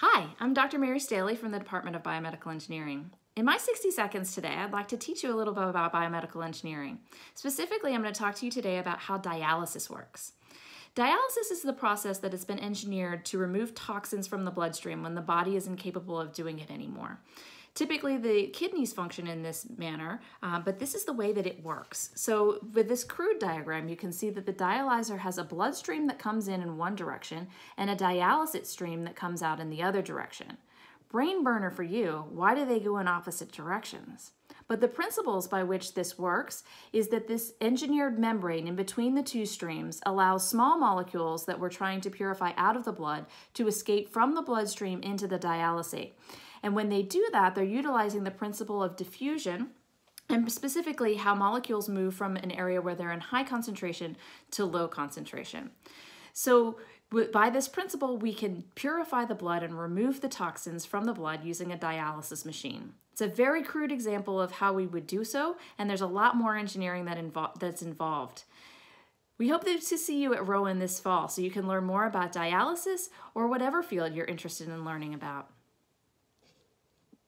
Hi, I'm Dr. Mary Staehle from the Department of Biomedical Engineering. In my 60 seconds today, I'd like to teach you a little bit about biomedical engineering. Specifically, I'm going to talk to you today about how dialysis works. Dialysis is the process that has been engineered to remove toxins from the bloodstream when the body is incapable of doing it anymore. Typically, the kidneys function in this manner, uh, but this is the way that it works. So with this crude diagram, you can see that the dialyzer has a bloodstream that comes in in one direction and a dialysis stream that comes out in the other direction. Brain burner for you, why do they go in opposite directions? But the principles by which this works is that this engineered membrane in between the two streams allows small molecules that we're trying to purify out of the blood to escape from the bloodstream into the dialysate. And when they do that, they're utilizing the principle of diffusion and specifically how molecules move from an area where they're in high concentration to low concentration. So by this principle, we can purify the blood and remove the toxins from the blood using a dialysis machine. It's a very crude example of how we would do so, and there's a lot more engineering that invo that's involved. We hope to see you at Rowan this fall so you can learn more about dialysis or whatever field you're interested in learning about.